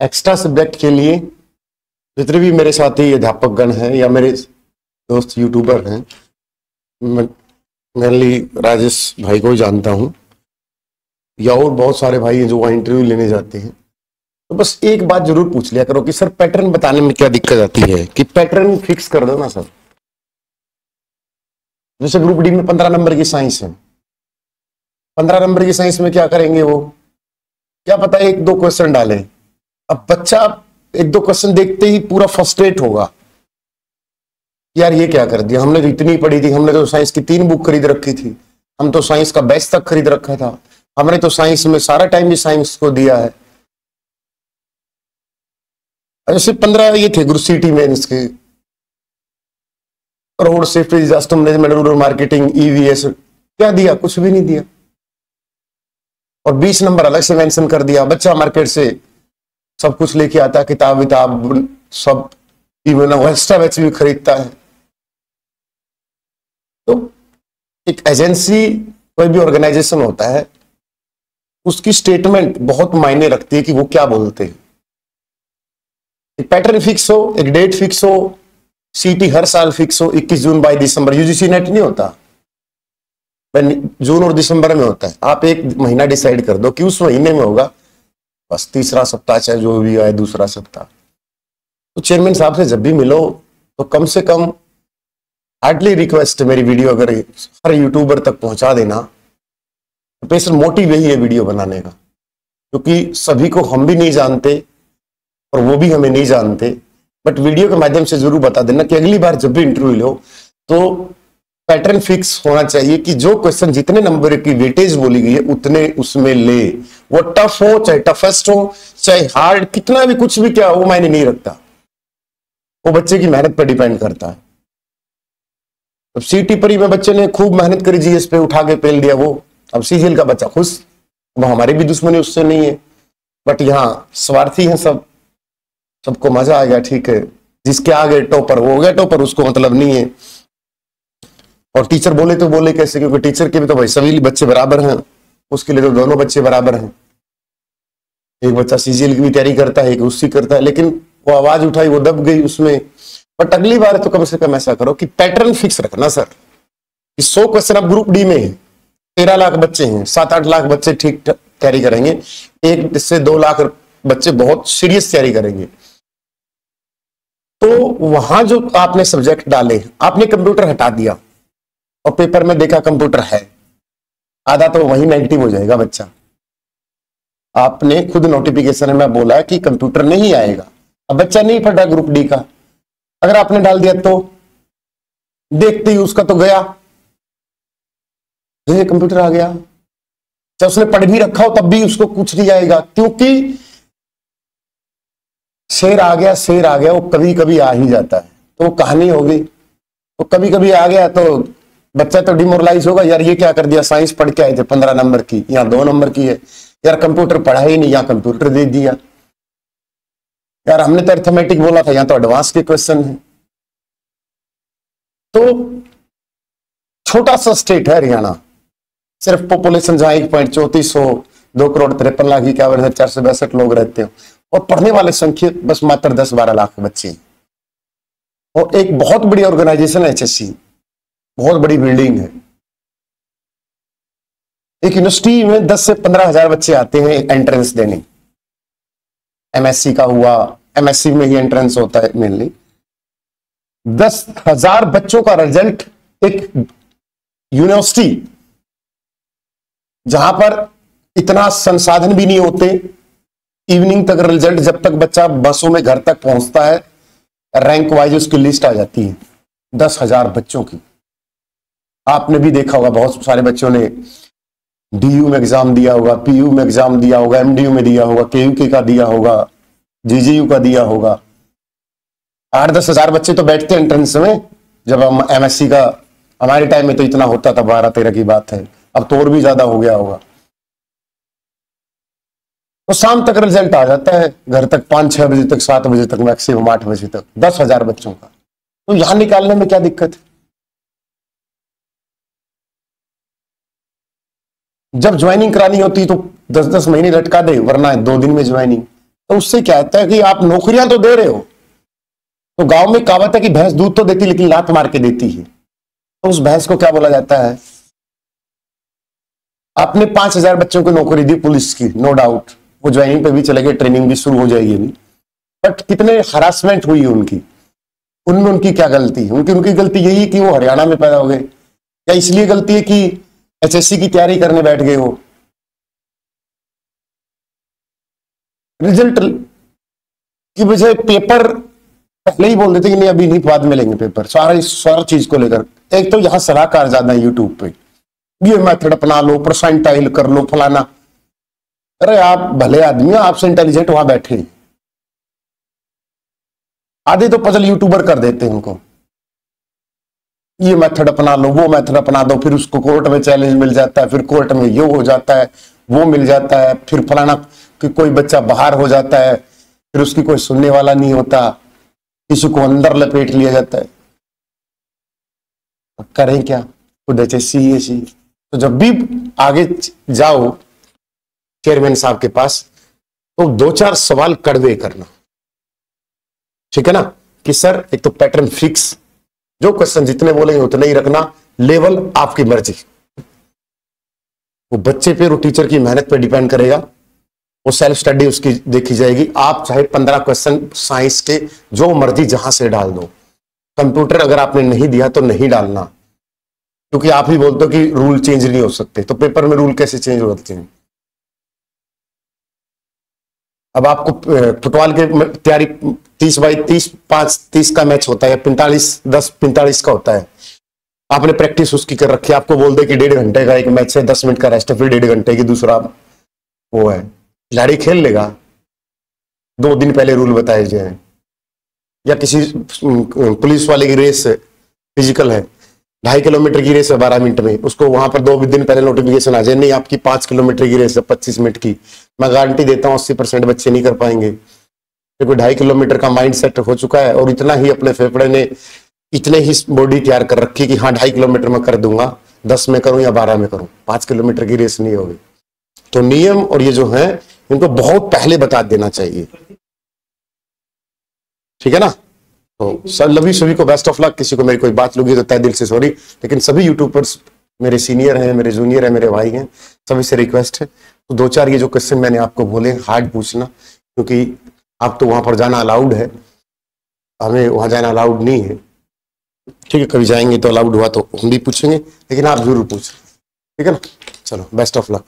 Extra subject के लिए जितने भी मेरे साथी अध्यापक गण हैं या मेरे दोस्त यूट्यूबर हैं मेनली राजेश भाई को जानता हूँ, या और बहुत सारे भाई हैं जो वहाँ इंटरव्यू लेने जाते हैं। तो बस एक बात ज़रूर पूछ लिया करो कि सर पैटर्न बताने में क्या दिक्कत आती है? कि पैटर्न फिक्स कर दो ना सर। जैसे ग्रुप डी में पंद्रह नंबर की साइंस है। पंद्रह नंबर की साइंस में क्या करेंगे वो? क्या पता एक दो क्वेश्चन डाले। अब बच्चा एक दो क्वेश्चन देखते ही पूरा फर्स्ट्रेट होगा। यार ये क्या कर दिया? हमने तो इतनी पढ़ी थी, हमने तो साइंस की तीन बुक खरीद रखी थी। हम तो साइंस का बेस्ट तक खरीद रखा था। हमने तो साइंस में सारा टाइम भी साइंस को दिया है। ऐसे पंद्रह ये थे, गुरु सिटी में इसके road safety disaster management rural marketing EVS क्या दिया? कुछ भी नहीं दिया। और बीस नंबर अलग से मेंशन कर दिया। बच्चा मार्केट से सब कुछ लेके आता है, किताब विताब, सब इवन एक्स्ट्रा बैच भी खरीदता है। तो एक एजेंसी कोई भी ऑर्गेनाइजेशन होता है, उसकी स्टेटमेंट बहुत मायने रखती है कि वो क्या बोलते हैं। एक पैटर्न फिक्स हो, एक डेट फिक्स हो सीटी हर साल फिक्स हो 21 जून बाई दिसंबर यूजीसी नेट नहीं होता। जून और दिसंबर में होता है, आप एक महीना डिसाइड कर दो कि उस महीने में होगा बस तीसरा सप्ताह चाहे जो भी आए, दूसरा सप्ताह। तो चेयरमैन साहब से जब भी मिलो तो कम से कम हार्डली रिक्वेस्ट मेरी वीडियो अगर हर यूट्यूबर तक पहुँचा देना तो पेशर मोटिव यही है वीडियो बनाने का। क्योंकि सभी को हम भी नहीं जानते और वो भी हमें नहीं जानते बट वीडियो के माध्यम से ज़रूर बता देना कि अगली बार जब भी इंटरव्यू लो तो पैटर्न फिक्स होना चाहिए कि जो क्वेश्चन जितने नंबर की वेटेज बोली गई है, उतने उसमें ले। वो टफ हो, चाहे टफेस्ट हो, चाहे हार्ड कितना भी कुछ भी क्या हो मायने नहीं रखता। वो बच्चे की मेहनत पर डिपेंड करता है। अब सीटी परी में बच्चे ने खूब मेहनत करी जीएस पे उठा के पेल दिया वो। अब सीजीएल का बच्चा खुश। वो हमारे भी दुश्मनी उससे नहीं है। बट यहाँ स्वार्थी है सब। सबको मज़ा आ गया, ठीक है। जिसके आगे टॉपर, वो हो गया टॉपर, उसको मतलब नहीं है। और टीचर बोले तो बोले कैसे? क्योंकि टीचर के भी तो भाई सभी बच्चे बराबर हैं। उसके लिए तो दोनों बच्चे बराबर हैं। एक बच्चा सीजीएल की भी तैयारी करता है, एक उसकी करता है, लेकिन वो आवाज़ उठाई, वो दब गई उसमें। बट अगली बार तो कम से कम ऐसा करो कि पैटर्न फिक्स रखना सर कि सौ क्वेश्चन अब ग्रुप डी में है। तेरह लाख बच्चे हैं, सात आठ लाख बच्चे ठीक तैयारी करेंगे। एक से दो लाख बच्चे बहुत सीरियस तैयारी करेंगे। तो वहाँ जो आपने सब्जेक्ट डाले, आपने कंप्यूटर हटा दिया। और पेपर में देखा कंप्यूटर है। आधा तो वही नेगेटिव हो जाएगा बच्चा। आपने खुद नोटिफिकेशन में बोला कि कंप्यूटर नहीं आएगा। अब बच्चा नहीं पढ़ रहा ग्रुप डी का। अगर आपने डाल दिया तो? देखते ही उसका तो गया। कंप्यूटर आ गया। चाहे उसने पढ़ भी रखा हो तब भी उसको कुछ नहीं आएगा, क्योंकि शेर आ गया, शेर आ गया, वो कभी कभी आ ही जाता है। तो वो कहानी होगी। तो कभी कभी आ गया तो बच्चा तो डिमोरलाइज होगा, यार ये क्या कर दिया? साइंस पढ़ के आए थे पंद्रह नंबर की, यहाँ दो नंबर की है। यार कंप्यूटर पढ़ा ही नहीं, यहाँ कंप्यूटर दे दिया। यार हमने तो अर्थमेटिक बोला था, यहाँ तो एडवांस के क्वेश्चन है। तो छोटा सा स्टेट है हरियाणा। सिर्फ़ पॉपुलेशन जहाँ एक पॉइंट चौतीस हो, दो करोड़ तिरपन लाख इक्यावन हज़ार चार सौ बैसठ लोग रहते हो। और पढ़ने वाले संख्या बस मात्र दस बारह लाख बच्चे और एक बहुत बड़ी ऑर्गेनाइजेशन है एचएससी बहुत बड़ी बिल्डिंग है। एक यूनिवर्सिटी में दस से पंद्रह हज़ार बच्चे आते हैं एंट्रेंस देने। एमएससी का हुआ एमएससी में ही एंट्रेंस होता है मेनली दस हज़ार बच्चों का रिज़ल्ट एक यूनिवर्सिटी जहाँ पर इतना संसाधन भी नहीं होते। इवनिंग तक रिज़ल्ट जब तक बच्चा बसों में घर तक पहुँचता है रैंक वाइज उसकी लिस्ट आ जाती है। दस हज़ार बच्चों की। आपने भी देखा होगा, बहुत सारे बच्चों ने डीयू में एग्ज़ाम दिया होगा पीयू में एग्ज़ाम दिया होगा एमडीयू में दिया होगा के का दिया होगा जीजीयू का दिया होगा। आठ दस हज़ार बच्चे तो बैठते हैं एंट्रेंस में। जब हम एमएससी का, हमारे टाइम में तो इतना होता था, बारह तेरह की बात है। अब तो और भी ज़्यादा हो गया होगा। तो शाम तक रिज़ल्ट आ जाता है। घर तक पाँच छह बजे तक, सात बजे तक मैक्सिमम आठ बजे तक, दस हज़ार बच्चों का। तो यहाँ निकालने में क्या दिक्कत है? जब ज्वाइनिंग करानी होती तो दस दस महीने लटका दे, वरना दो दिन में ज्वाइनिंग तो उससे क्या होता है कि आप नौकरियाँ तो दे रहे हो। तो गाँव में कहावत है कि भैंस दूध तो देती लेकिन लात मार के देती है। तो उस भैंस को क्या बोला जाता है? आपने पाँच हज़ार बच्चों को नौकरी दी पुलिस की नो डाउट वो ज्वाइनिंग पे भी चले गए ट्रेनिंग भी शुरू हो जाएगी अभी। बट कितने हरासमेंट हुई है उनकी। उनमें उनकी क्या गलती है? उनकी उनकी गलती यही है कि वो हरियाणा में पैदा हो गए। या इसलिए गलती है कि एचएससी की तैयारी करने बैठ गए हो। रिज़ल्ट की वजह पेपर, पहले ही बोल देते कि नहीं, अभी नहीं, बाद में लेंगे पेपर। सारा सारा चीज़ को लेकर। एक तो यहाँ सलाहकार ज़्यादा है यूट्यूब पे। ये मेथड अपना लो परसेंटाइल कर लो फलाना। अरे आप भले आदमी हो आपसे इंटेलिजेंट वहाँ बैठे। आधे तो पजल यूट्यूबर कर देते हैं उनको। ये मेथड अपना लो, वो मेथड अपना दो, फिर उसको कोर्ट में चैलेंज मिल जाता है, फिर कोर्ट में ये हो जाता है, वो मिल जाता है, फिर फलाना कि कोई बच्चा बाहर हो जाता है, फिर उसकी कोई सुनने वाला नहीं होता, किसी को अंदर लपेट लिया जाता है। करें क्या? खुद एच एस सी। तो जब भी आगे जाओ चेयरमैन साहब के पास तो दो चार सवाल कड़वे करना। ठीक है ना? कि सर, एक तो पैटर्न फिक्स जो क्वेश्चन जितने बोलेंगे, उतने ही रखना लेवल आपकी मर्ज़ी। वो बच्चे पे और टीचर की मेहनत पे डिपेंड करेगा। वो सेल्फ स्टडी उसकी देखी जाएगी। आप चाहे पंद्रह क्वेश्चन साइंस के जो मर्ज़ी जहाँ से डाल दो। कंप्यूटर अगर आपने नहीं दिया तो नहीं डालना। क्योंकि आप ही बोलते हो कि रूल चेंज नहीं हो सकते। तो पेपर में रूल कैसे चेंज हो सकते हैं? अब आपको फुटबॉल के तैयारी तीस बाई तीस, पाँच तीस का मैच होता है पैंतालीस, दस, पैंतालीस का होता है। आपने प्रैक्टिस उसकी कर रखी है, आपको बोल दे कि डेढ़ घंटे का एक मैच है, दस मिनट का रेस्ट है, फिर डेढ़ घंटे की दूसरा वो है। खिलाड़ी खेल लेगा। दो दिन पहले रूल बताए जाए या किसी पुलिस वाले की रेस फ़िज़िकल है। ढाई किलोमीटर की रेस है बारह मिनट में। उसको वहाँ पर दो दिन पहले नोटिफिकेशन आ जाए। नहीं, आपकी पाँच किलोमीटर की रेस है पच्चीस मिनट की। मैं गारंटी देता हूँ अस्सी परसेंट बच्चे नहीं कर पाएँगे। क्योंकि ढाई किलोमीटर का माइंड सेट हो चुका है और इतना ही अपने फेफड़े ने इतने ही बॉडी तैयार कर रखी कि हाँ ढाई किलोमीटर में कर दूँगा। दस में करूँ या बारह में करूँ। पाँच किलोमीटर की रेस नहीं होगी। तो नियम और ये जो है, इनको बहुत पहले बता देना चाहिए। ठीक है ना? तो सर लवी सभी को बेस्ट ऑफ़ लक किसी को मेरी कोई बात लगी तो तय दिल से सॉरी लेकिन सभी यूट्यूबर्स मेरे सीनियर हैं, मेरे जूनियर हैं, मेरे भाई हैं, सभी से रिक्वेस्ट है। तो दो चार ये जो क्वेश्चन मैंने आपको बोले हार्ड पूछना, क्योंकि आप तो वहाँ पर जाना अलाउड है। हमें वहाँ जाना अलाउड नहीं है। ठीक है, कभी जाएँगे तो अलाउड हुआ तो हम भी पूछेंगे, लेकिन आप ज़रूर पूछ। ठीक है ना? चलो बेस्ट ऑफ़ लक